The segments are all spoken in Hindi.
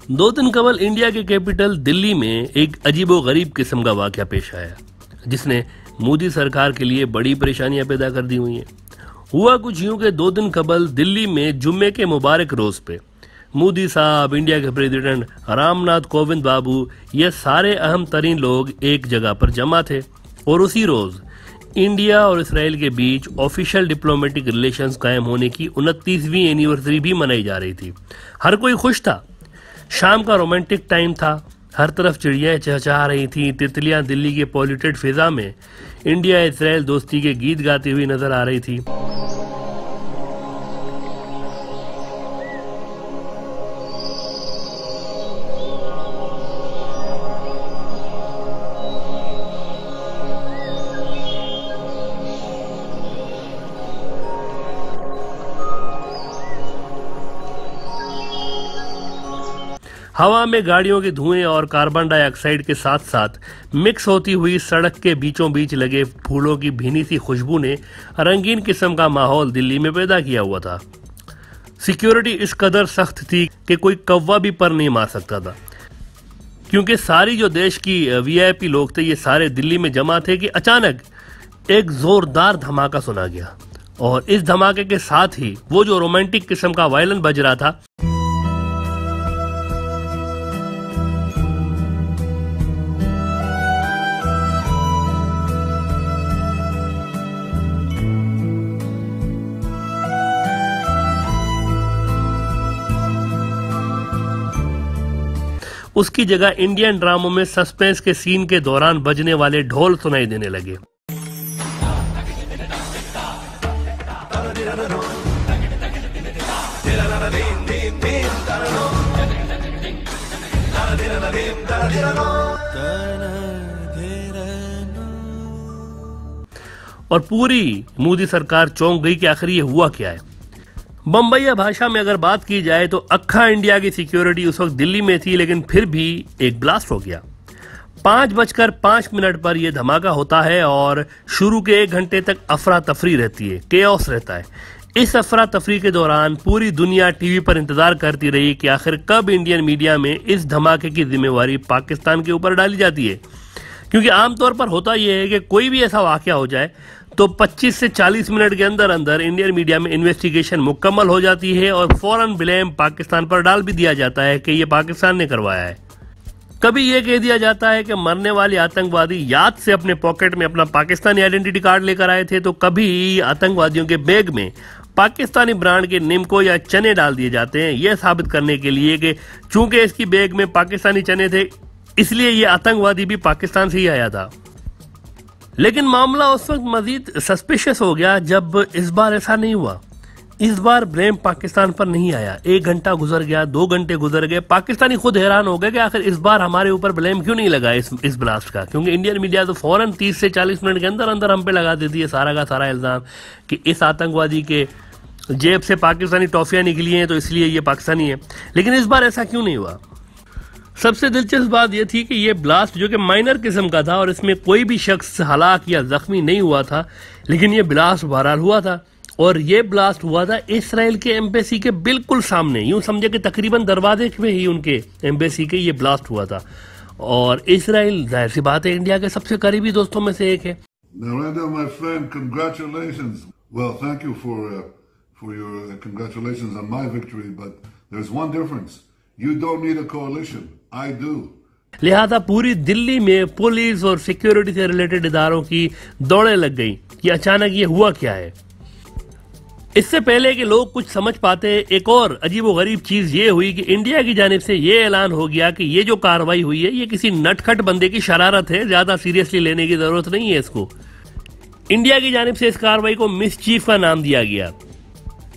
दो दिन कबल इंडिया के कैपिटल दिल्ली में एक अजीबो गरीब किस्म का वाक्य पेश आया, जिसने मोदी सरकार के लिए बड़ी परेशानियाँ पैदा कर दी हुई हैं। हुआ कुछ यूँ कि दो दिन कबल दिल्ली में जुम्मे के मुबारक रोज पे। मोदी साहब, इंडिया के प्रेसिडेंट रामनाथ कोविंद बाबू, ये सारे अहम तरीन लोग एक जगह पर जमा थे। और उसी रोज इंडिया और इसराइल के बीच ऑफिशियल डिप्लोमेटिक रिलेशंस कायम होने की उनतीसवीं एनिवर्सरी भी मनाई जा रही थी। हर कोई खुश था शाम का रोमांटिक टाइम था। हर तरफ़ चिड़ियाँ चहचहा रही थी। तितलियाँ दिल्ली के पॉल्यूटेड फिजा में, इंडिया इसराइल दोस्ती के गीत गाती हुई नज़र आ रही थी। हवा में गाड़ियों के धुएँ और कार्बन डाइऑक्साइड के साथ साथ मिक्स होती हुई सड़क के बीचों बीच लगे फूलों की भीनी सी खुशबू ने रंगीन किस्म का माहौल दिल्ली में पैदा किया हुआ था। सिक्योरिटी इस कदर सख्त थी कि कोई कौवा भी पर नहीं मार सकता था। क्योंकि सारी जो देश की वीआईपी लोग थे, ये सारे दिल्ली में जमा थे कि अचानक एक जोरदार धमाका सुना गया। और इस धमाके के साथ ही वो जो रोमांटिक किस्म का वायलन बज रहा था उसकी जगह इंडियन ड्रामों में सस्पेंस के सीन के दौरान बजने वाले ढोल सुनाई देने लगे। और पूरी मोदी सरकार चौंक गई कि आखिर ये हुआ क्या है? बम्बैया भाषा में अगर बात की जाए तो अखा इंडिया की सिक्योरिटी उस वक्त दिल्ली में थी, लेकिन फिर भी एक ब्लास्ट हो गया। पाँच बजकर पाँच मिनट पर यह धमाका होता है और शुरू के एक घंटे तक अफरा तफरी रहती है केओस रहता है। इस अफरा तफरी के दौरान पूरी दुनिया टीवी पर इंतज़ार करती रही कि आखिर कब इंडियन मीडिया में इस धमाके की जिम्मेवारी पाकिस्तान के ऊपर डाली जाती है। क्योंकि आमतौर पर होता यह है कि कोई भी ऐसा वाक्य हो जाए तो 25 से 40 मिनट के अंदर अंदर इंडियन मीडिया में इन्वेस्टिगेशन मुकम्मल हो जाती है और फ़ौरन ब्लेम पाकिस्तान पर डाल भी दिया जाता है कि यह पाकिस्तान ने करवाया है। कभी यह कह दिया जाता है कि मरने वाले आतंकवादी याद से अपने पॉकेट में अपना पाकिस्तानी आइडेंटिटी कार्ड लेकर आए थे तो कभी आतंकवादियों के बैग में पाकिस्तानी ब्रांड के निमको या चने डाल दिए जाते हैं। यह साबित करने के लिए कि चूँकि इसकी बैग में पाकिस्तानी चने थे, इसलिए यह आतंकवादी भी पाकिस्तान से ही आया था। लेकिन मामला उस वक्त मजीद सस्पिशियस हो गया जब इस बार ऐसा नहीं हुआ। इस बार ब्लेम पाकिस्तान पर नहीं आया। एक घंटा गुजर गया, दो घंटे गुजर गए। पाकिस्तानी खुद हैरान हो गए कि आखिर इस बार हमारे ऊपर ब्लेम क्यों नहीं लगा इस इस ब्लास्ट का? क्योंकि इंडियन मीडिया तो फ़ौरन 30 से 40 मिनट के अंदर अंदर हम पे लगा देती है सारा का सारा इल्ज़ाम कि इस आतंकवादी के जेब से पाकिस्तानी टॉफियाँ निकली हैं तो इसलिए ये पाकिस्तानी है। लेकिन इस बार ऐसा क्यों नहीं हुआ? सबसे दिलचस्प बात यह थी कि यह ब्लास्ट जो कि माइनर किस्म का था और इसमें कोई भी शख्स हलाक या जख्मी नहीं हुआ था लेकिन यह ब्लास्ट बहरहाल हुआ था और ये ब्लास्ट हुआ था इसराइल के एम्बेसी के बिल्कुल सामने यूँ समझे कि तकरीबन दरवाजे में ही उनके एम्बेसी के ये ब्लास्ट हुआ था और इसराइल ज़ाहिर सी बात है इंडिया के सबसे करीबी दोस्तों में से एक है Narendra, my friend, congratulations. Well, thank you for uh, for your uh, congratulations on my victory, but there's one difference. You don't need a coalition. I do. लिहाजा पूरी दिल्ली में पुलिस और सिक्योरिटी से रिलेटेड इदारों की दौड़े लग गई कि अचानक ये हुआ क्या है। इससे पहले कि लोग कुछ समझ पाते, एक और अजीब गरीब चीज़ ये हुई कि इंडिया की जानब से ये ऐलान हो गया कि ये जो कार्रवाई हुई है, ये किसी नटखट बंदे की शरारत है, ज़्यादा सीरियसली लेने की ज़रूरत नहीं है इसको। इंडिया की जानब से इस कार्रवाई को मिस चीफ का नाम दिया गया।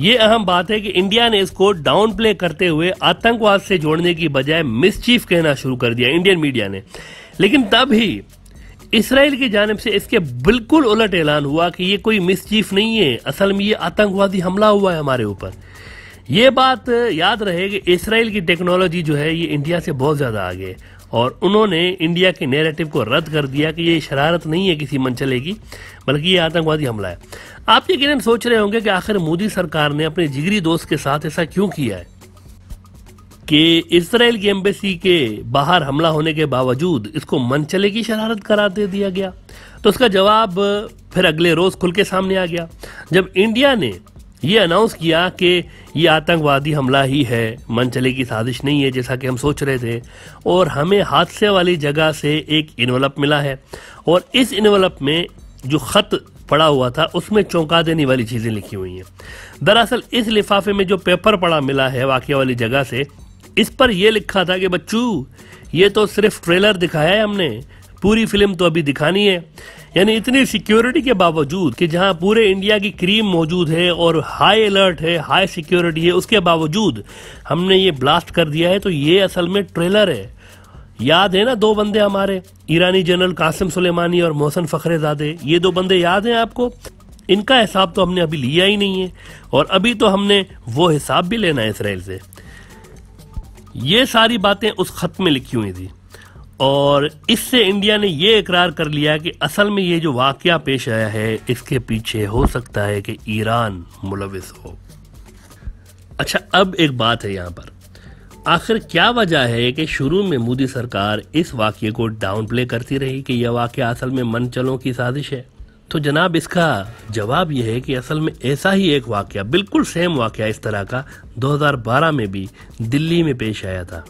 ये अहम बात है कि इंडिया ने इसको डाउन प्ले करते हुए आतंकवाद से जोड़ने की बजाय मिसचीफ कहना शुरू कर दिया इंडियन मीडिया ने। लेकिन तब ही इसराइल की जानब से इसके बिल्कुल उलट ऐलान हुआ कि ये कोई मिसचीफ नहीं है। असल में ये आतंकवादी हमला हुआ है हमारे ऊपर। ये बात याद रहे कि इसराइल की टेक्नोलॉजी जो है ये इंडिया से बहुत ज़्यादा आगे और उन्होंने इंडिया के नेरेटिव को रद्द कर दिया कि ये शरारत नहीं है किसी मंचले की बल्कि ये आतंकवादी हमला है। आप यकीन सोच रहे होंगे कि आखिर मोदी सरकार ने अपने जिगरी दोस्त के साथ ऐसा क्यों किया है? कि इसराइल की एम्बेसी के बाहर हमला होने के बावजूद इसको मनचले की शरारत करार दे दिया गया। तो उसका जवाब फिर अगले रोज खुल के सामने आ गया। जब इंडिया ने ये अनाउंस किया कि ये आतंकवादी हमला ही है। मनचले की साजिश नहीं है, जैसा कि हम सोच रहे थे। और हमें हादसे वाली जगह से एक इन्वलप मिला है। और इस इन्वलप में जो खत पड़ा हुआ था, उसमें चौंका देने वाली चीज़ें लिखी हुई हैं। दरअसल इस लिफाफे में जो पेपर पड़ा मिला है वाकई वाली जगह से, इस पर यह लिखा था कि बच्चू, ये तो सिर्फ़ ट्रेलर दिखाया है हमने। पूरी फ़िल्म तो अभी दिखानी है। यानी इतनी सिक्योरिटी के बावजूद कि जहाँ पूरे इंडिया की क्रीम मौजूद है और हाई अलर्ट है हाई सिक्योरिटी है, उसके बावजूद हमने ये ब्लास्ट कर दिया है तो ये असल में ट्रेलर है। याद है ना दो बंदे हमारे, ईरानी जनरल कासिम सुलेमानी और मोहसन फखरेजादे? ये दो बंदे याद हैं आपको? इनका हिसाब तो हमने अभी लिया ही नहीं है, और अभी तो हमने वो हिसाब भी लेना है इसराइल से। ये सारी बातें उस खत में लिखी हुई थी। और इससे इंडिया ने ये इकरार कर लिया कि असल में ये जो वाक्य पेश आया है, इसके पीछे हो सकता है कि ईरान मुलविस हो। अच्छा अब एक बात है यहाँ पर। आखिर क्या वजह है कि शुरू में मोदी सरकार इस वाक्य को डाउन प्ले करती रही कि यह वाक्य असल में मन चलों की साजिश है? तो जनाब, इसका जवाब यह है कि असल में ऐसा ही एक वाक्य, बिल्कुल सेम वाक्य इस तरह का 2012 में भी दिल्ली में पेश आया था।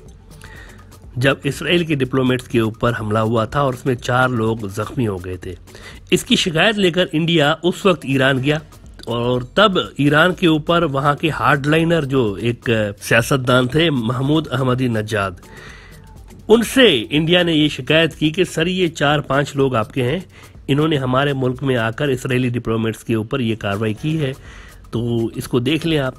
जब इसराइल के डिप्लोमेट्स के ऊपर हमला हुआ था और उसमें चार लोग जख्मी हो गए थे। इसकी शिकायत लेकर इंडिया उस वक्त ईरान गया और तब ईरान के ऊपर वहाँ के हार्डलाइनर जो एक सियासतदान थे, महमूद अहमदी नजाद उनसे इंडिया ने ये शिकायत की कि, सर, ये चार पाँच लोग आपके हैं, इन्होंने हमारे मुल्क में आकर इसराइली डिप्लोमेट्स के ऊपर ये कार्रवाई की है तो इसको देख लें आप।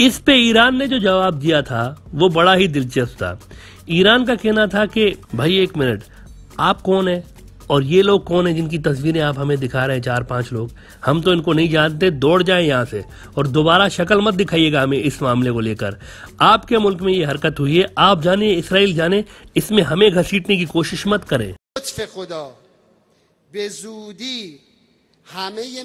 इस पे ईरान ने जो जवाब दिया था, वो बड़ा ही दिलचस्प था। ईरान का कहना था कि, भाई एक मिनट, आप कौन है? और ये लोग कौन है जिनकी तस्वीरें आप हमें दिखा रहे हैं चार पाँच लोग? हम तो इनको नहीं जानते, दौड़ जाएँ यहाँ से। और दोबारा शक्ल मत दिखाइएगा हमें इस मामले को लेकर। आपके मुल्क में ये हरकत हुई है, आप जाने, इसराइल जाने, इसमें हमें घसीटने की कोशिश मत करें। खुदा। बेजूदी, हमें ये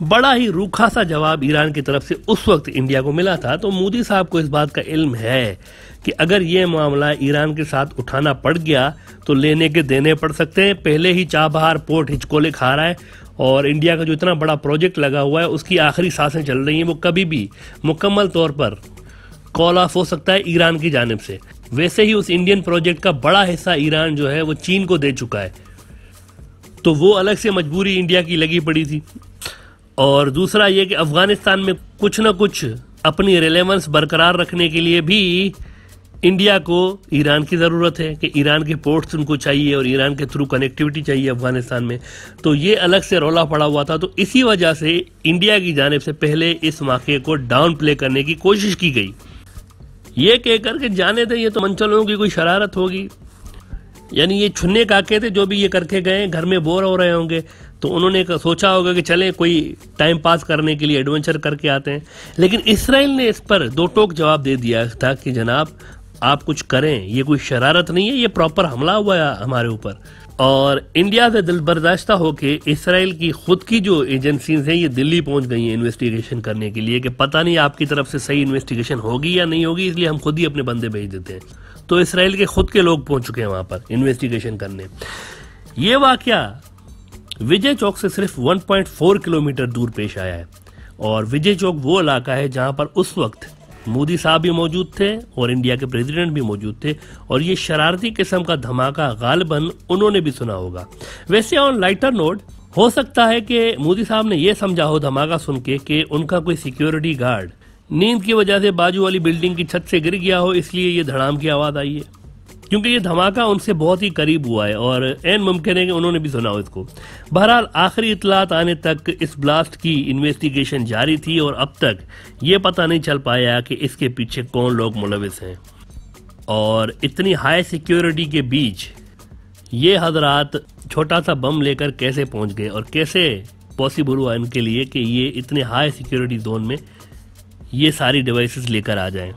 बड़ा ही रूखा सा जवाब ईरान की तरफ़ से उस वक्त इंडिया को मिला था। तो मोदी साहब को इस बात का इल्म है कि अगर ये मामला ईरान के साथ उठाना पड़ गया तो लेने के देने पड़ सकते हैं। पहले ही चाबहार, पोर्ट हिचकोले खा रहा है और इंडिया का जो इतना बड़ा प्रोजेक्ट लगा हुआ है, उसकी आखिरी साँसें चल रही हैं। वो कभी भी मुकम्मल तौर पर कॉल ऑफ़ हो सकता है ईरान की जानब से। वैसे ही उस इंडियन प्रोजेक्ट का बड़ा हिस्सा ईरान जो है, वो चीन को दे चुका है। तो वो अलग से मजबूरी इंडिया की लगी पड़ी थी। और दूसरा ये कि अफ़गानिस्तान में कुछ ना कुछ अपनी रिलेवेंस बरकरार रखने के लिए भी इंडिया को ईरान की ज़रूरत है कि ईरान के पोर्ट्स उनको चाहिए और ईरान के थ्रू कनेक्टिविटी चाहिए अफ़गानिस्तान में। तो ये अलग से रौला पड़ा हुआ था। तो इसी वजह से इंडिया की जानब से पहले इस वाक़े को डाउन प्ले करने की कोशिश की गई। ये कहकर के जाने थे, ये तो मंचलों की कोई शरारत होगी। यानी ये छुन्ने काके थे जो भी ये करके गए, घर में बोर हो रहे होंगे। तो उन्होंने सोचा होगा कि चलें, कोई टाइम पास करने के लिए एडवेंचर करके आते हैं। लेकिन इसराइल ने इस पर दो टोक जवाब दे दिया था कि, जनाब, आप कुछ करें, ये कोई शरारत नहीं है, ये प्रॉपर हमला हुआ है हमारे ऊपर। और इंडिया से दिल बर्दाश्ता होके इसराइल की खुद की जो एजेंसीज हैं, ये दिल्ली पहुँच गई हैं इन्वेस्टिगेशन करने के लिए कि पता नहीं आपकी तरफ़ से सही इन्वेस्टिगेशन होगी या नहीं होगी, इसलिए हम खुद ही अपने बंदे भेज देते हैं। तो इसराइल के खुद के लोग पहुँच चुके हैं वहाँ पर इन्वेस्टिगेशन करने। ये वाक्य विजय चौक से सिर्फ़ 1.4 किलोमीटर दूर पेश आया है और विजय चौक वो इलाका है जहाँ पर उस वक्त मोदी साहब भी मौजूद थे और इंडिया के प्रेसिडेंट भी मौजूद थे और ये शरारती किस्म का धमाका गालबन उन्होंने भी सुना होगा। वैसे ऑन लाइटर नोट हो सकता है कि मोदी साहब ने यह समझा हो धमाका सुन के कि उनका कोई सिक्योरिटी गार्ड नींद की वजह से बाजू वाली बिल्डिंग की छत से गिर गया हो, इसलिए ये धड़ाम की आवाज़ आई है। क्योंकि ये धमाका उनसे बहुत ही करीब हुआ है और एन मुमकिन है कि उन्होंने भी सुना हो इसको। बहरहाल, आखिरी इतलात आने तक इस ब्लास्ट की इन्वेस्टिगेशन जारी थी और अब तक ये पता नहीं चल पाया कि इसके पीछे कौन लोग मुलविस हैं। और इतनी हाई सिक्योरिटी के बीच ये हजरात छोटा सा बम लेकर कैसे पहुँच गए और कैसे पॉसिबल हुआ इनके लिए कि ये इतने हाई सिक्योरिटी जोन में ये सारी डिवाइसेस लेकर आ जाएँ।